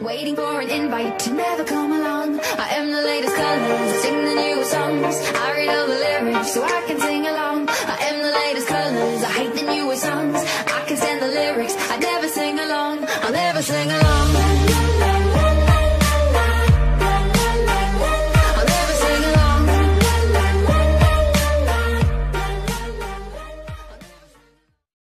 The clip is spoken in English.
Waiting for an invite to never come along. I am the latest colors, sing the newest songs. I read all the lyrics so I can sing along. I am the latest colors, I hate the newest songs. I can stand the lyrics, I never sing along. I'll never sing along.